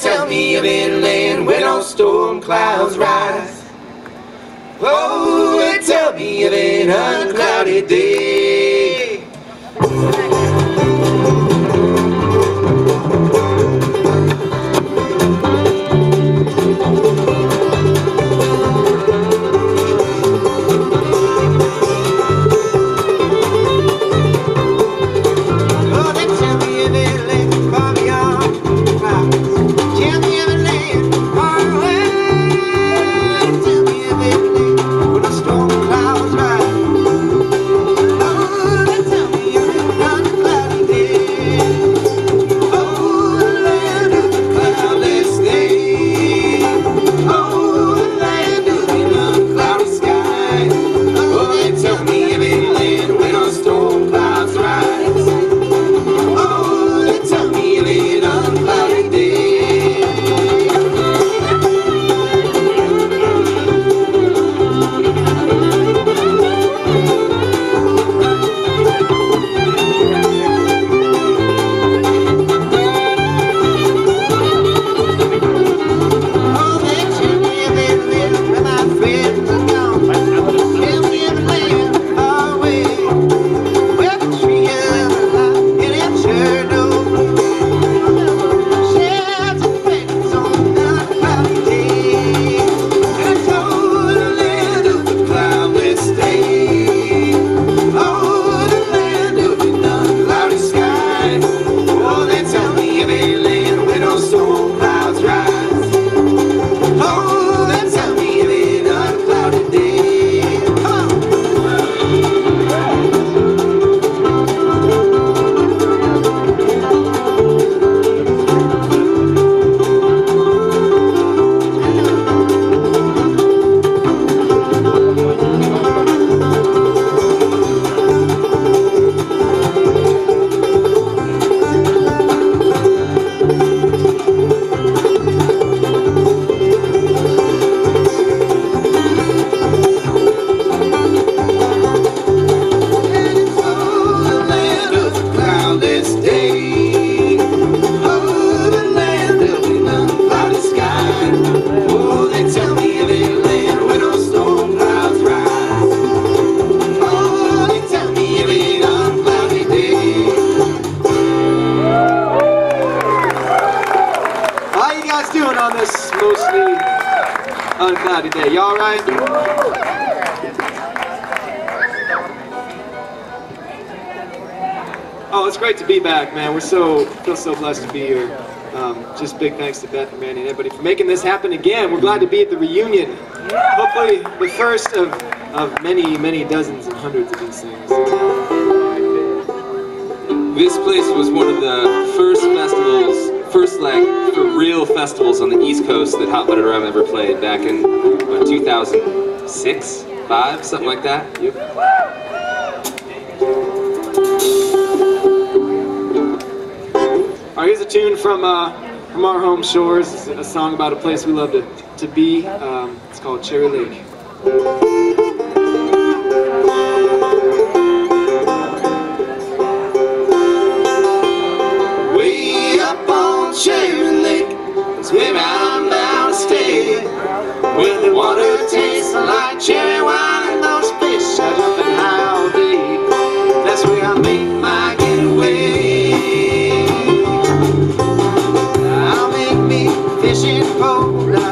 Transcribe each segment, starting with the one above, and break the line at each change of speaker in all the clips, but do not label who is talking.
Tell me of inland where no storm clouds rise. Oh, tell me of an unclouded day.
Just big thanks to Beth and Randy and everybody for making this happen again. We're glad to be at the reunion. Hopefully, the first of, of many, many dozens and hundreds of these things.
This place was one of the first festivals, first like for real festivals on the East Coast that Hot Buttered Rum ever played back in what, 2006, five, something like that. Yep.
All right, here's a tune from uh, from our home shores. A song about a place we love to, to be. Um, it's called Cherry Lake.
Way up on Cherry Lake, that's where I'm bound to stay. Where the water tastes like cherry wine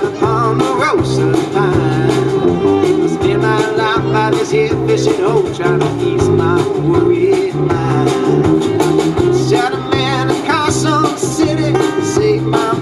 upon the Rosa Pine. Spend my life by this here fishing hole trying to ease my worried mind. Shot a man in Carson City, saved my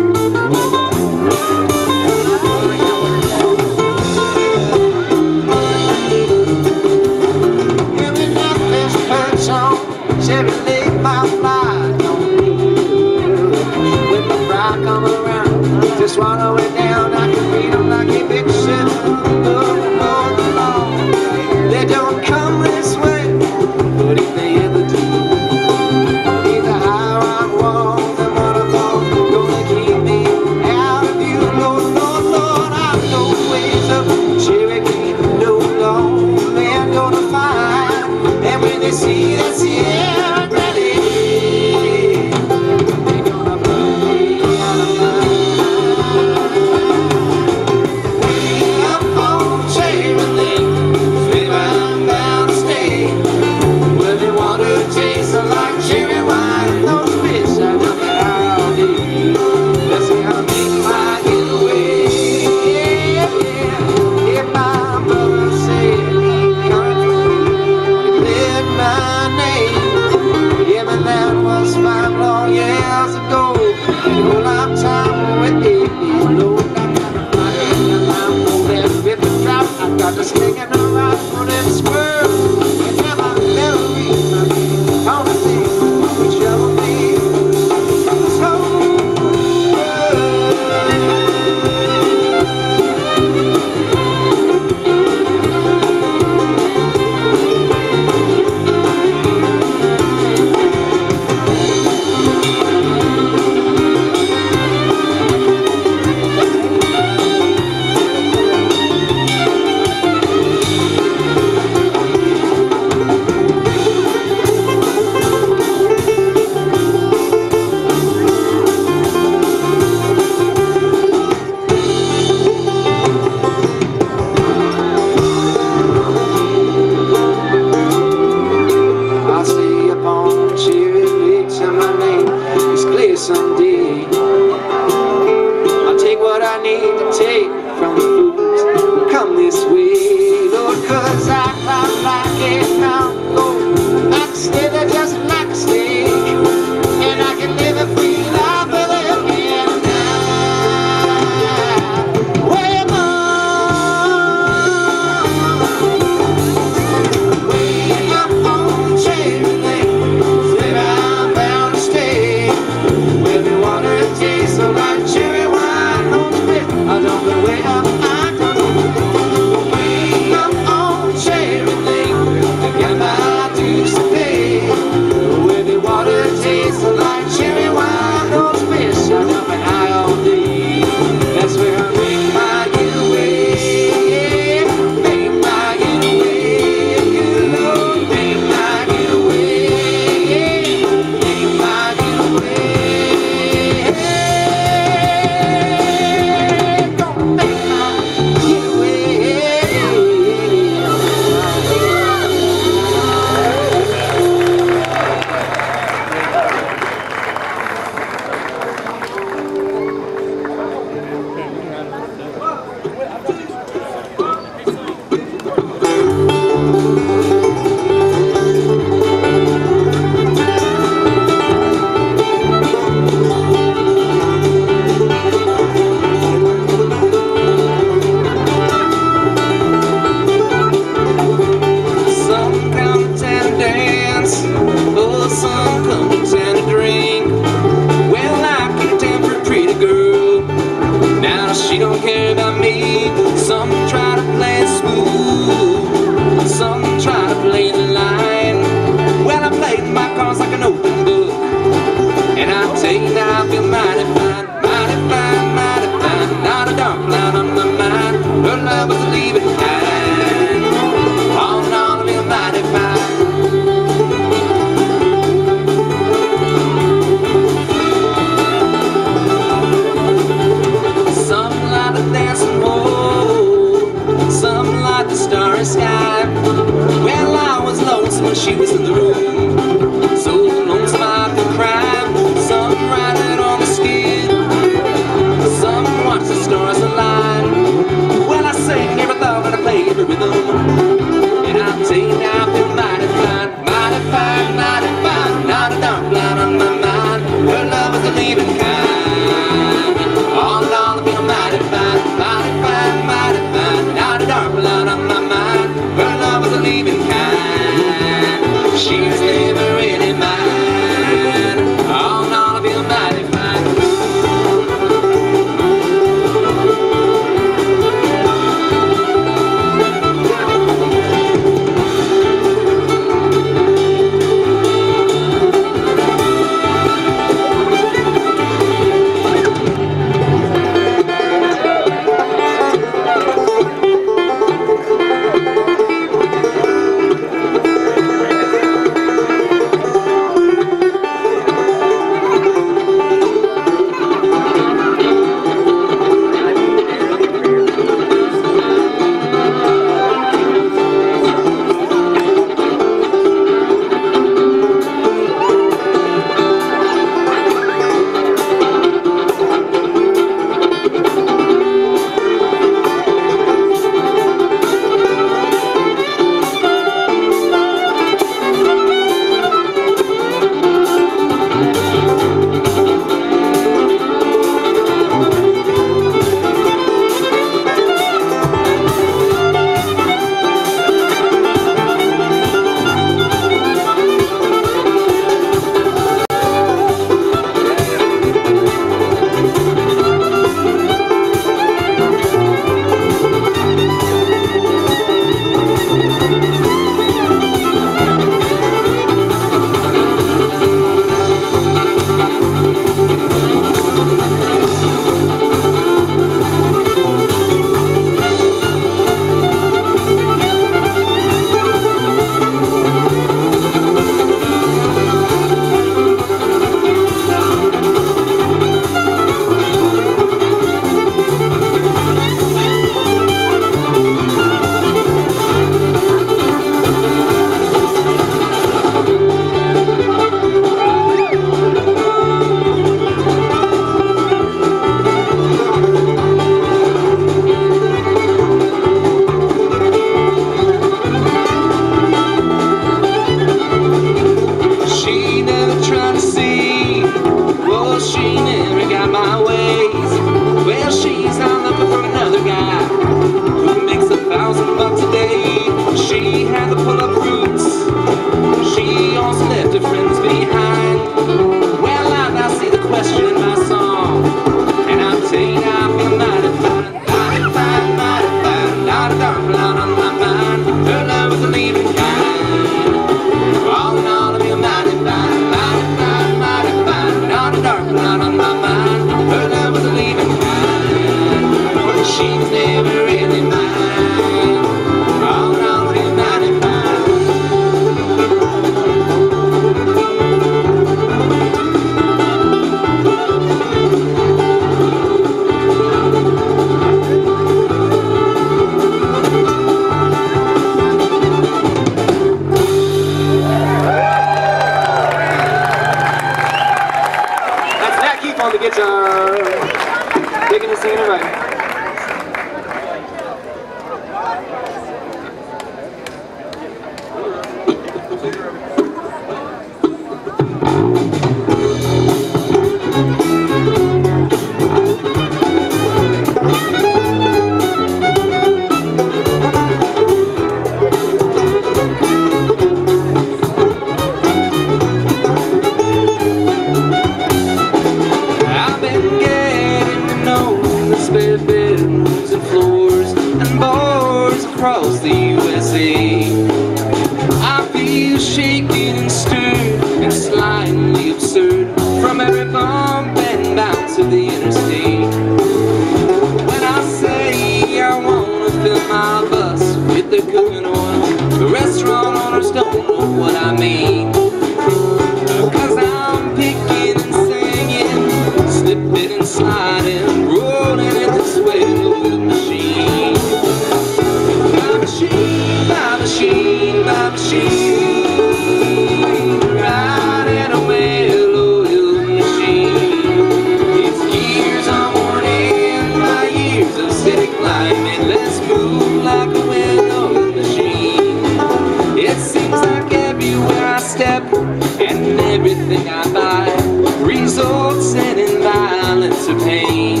everything I buy results in violence or pain.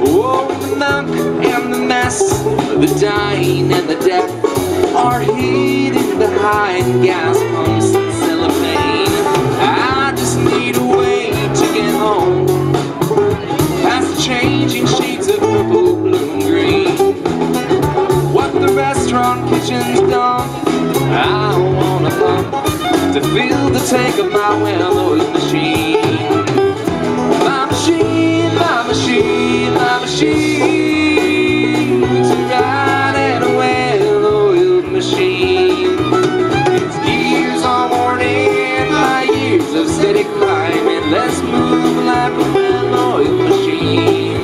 Oh, the monk and the mess, the dying and the death are hidden behind gas pumps and cellophane. I just need a way to get home past the changing shades of purple, blue, and green. What the restaurant kitchen's done. I to feel the tank of my well-oiled machine. My machine, my machine, my machine. A well-oiled machine. It's all worn in years of steady climbing. Let's move like a well-oiled machine.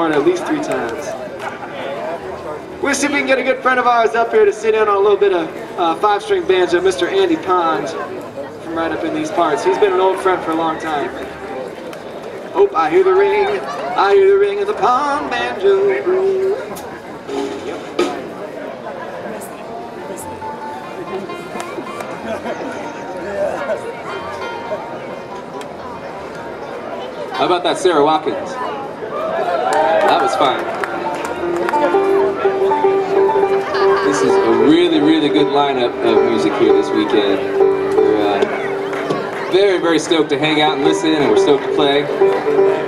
horn at least three times. We'll see if we can get a good friend of ours up here to sit in on a little bit of uh, five-string banjo, Mr. Andy Pond, from right up in these parts. He's been an old friend for a long time. Oh, I hear the ring, I hear the ring of the pond banjo.
How about that Sara Watkins? good lineup of music here this weekend. We're uh, very, very stoked to hang out and listen, and we're stoked to play.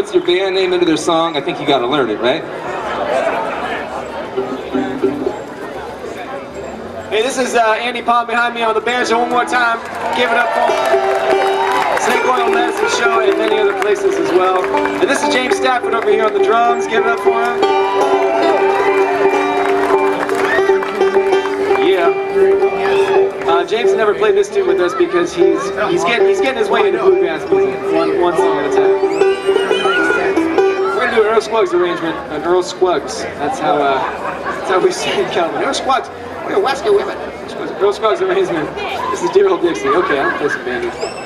Puts your band name into their song, I think you gotta learn it, right?
Hey, this is uh, Andy Pond behind me on the banjo one more time. Give it up for. Snake Oil Medicine Show and many other places as well. And this is James Stafford over here on the drums. Give it up for him. Yeah. Uh, James never played this tune with us because he's he's getting he's getting his way into bluegrass music, one, one song at a time. Gonna do an Earl Scruggs arrangement, an Earl Scruggs. That's how uh, that's how we say it, Calvin. Earl Scruggs. We're gonna West women. Earl Scruggs arrangement. This is Dear Old Dixie. Okay, some banjo.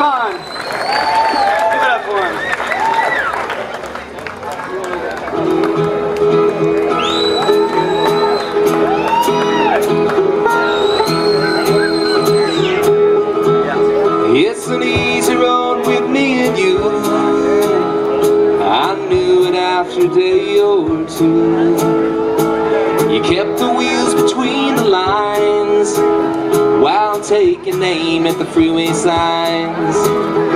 Pond. Give it up for him.
It's an easy road with me and you. I knew it after day or two. Aim at the freeway signs.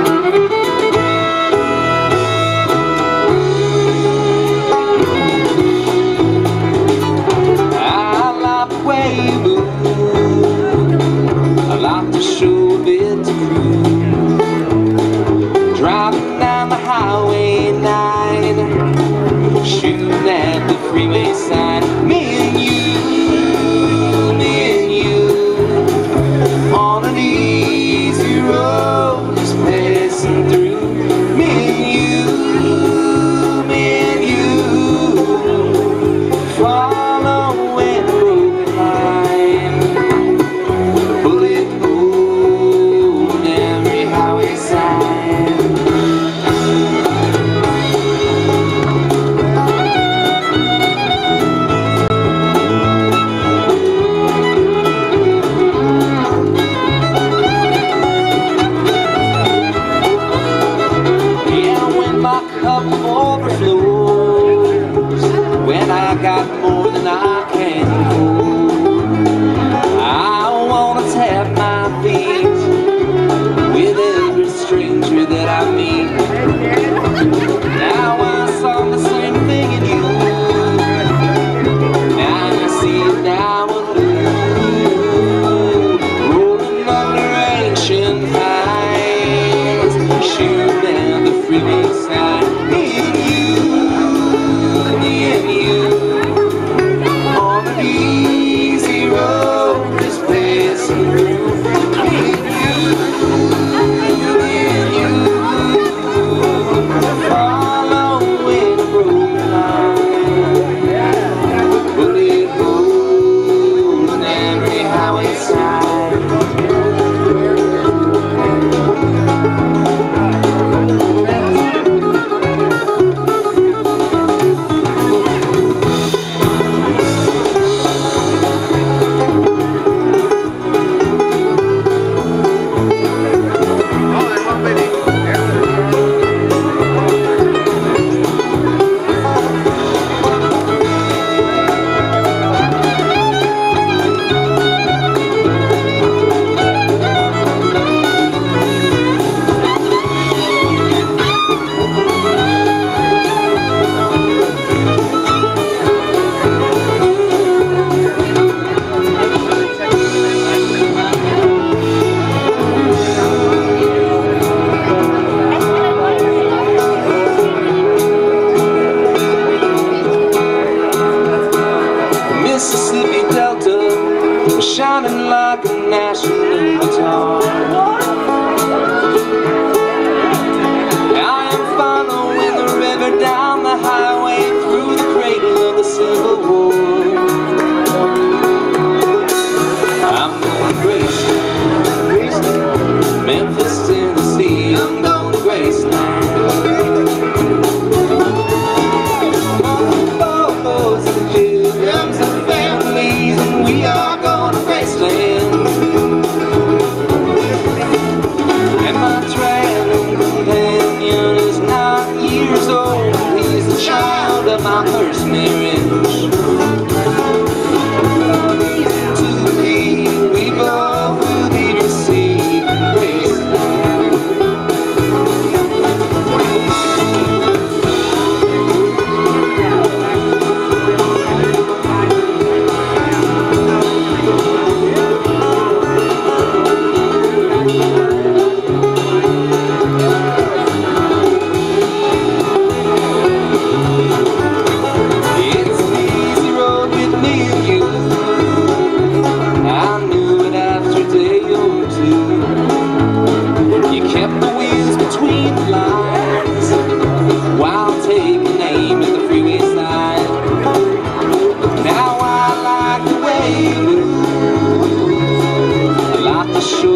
Show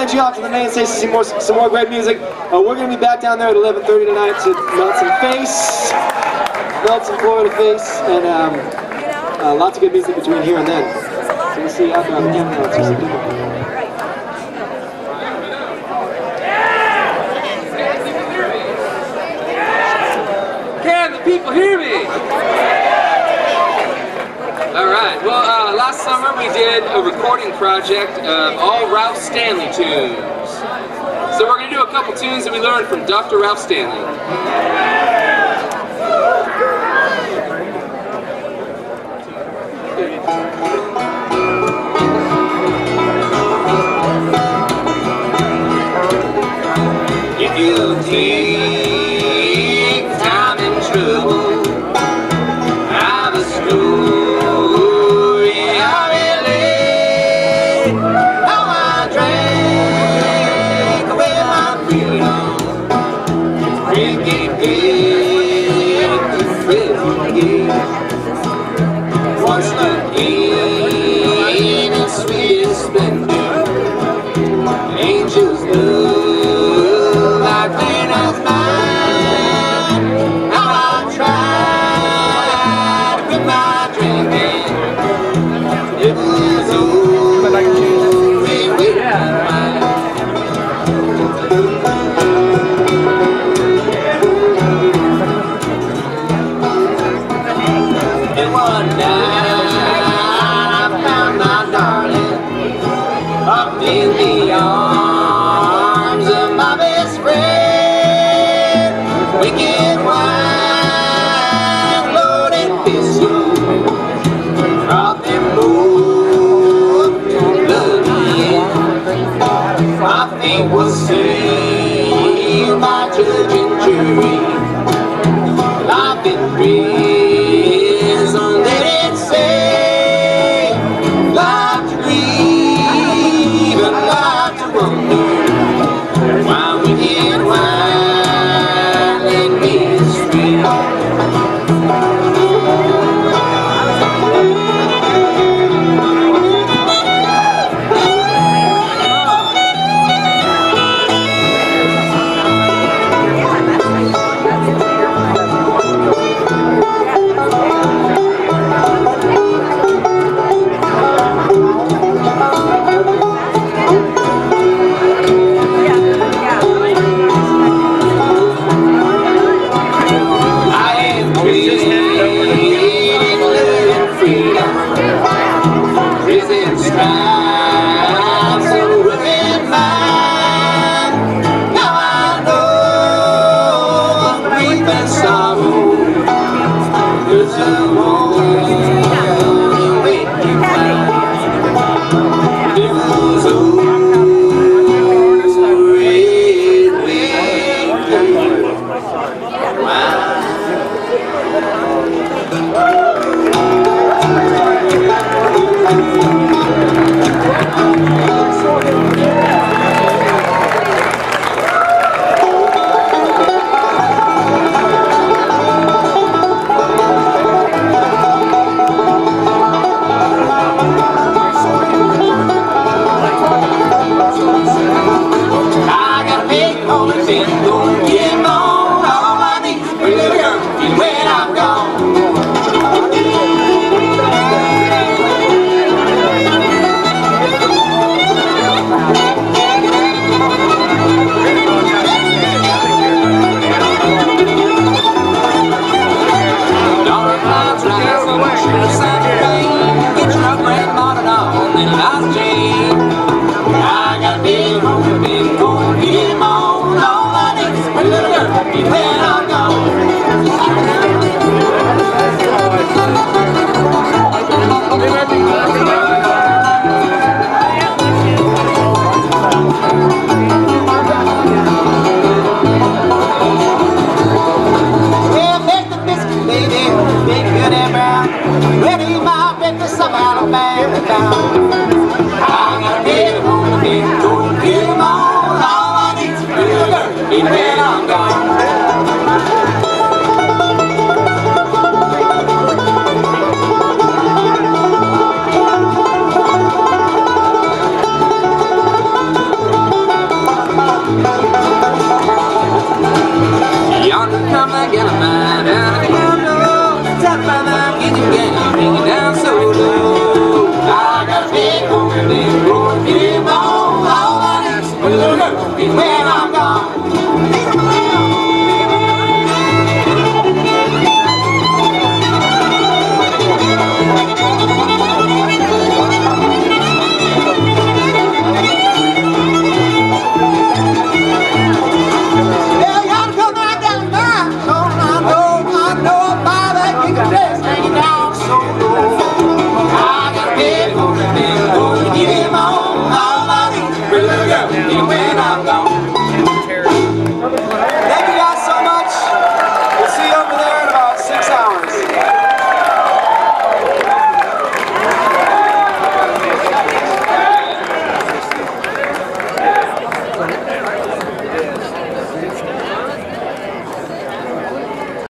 send you off to the main stage to see more, some more great music. Uh, we're gonna be back down there at 11:30 tonight to melt some face, melt some Florida face, and um, uh, lots of good music between here and then. So we'll see you out there.
Can the people hear me? All right. Well, uh, last summer we did a recording project of all Ralph Stanley tunes. So we're gonna do a couple tunes that we learned from Dr. Ralph Stanley.
You take
Amém.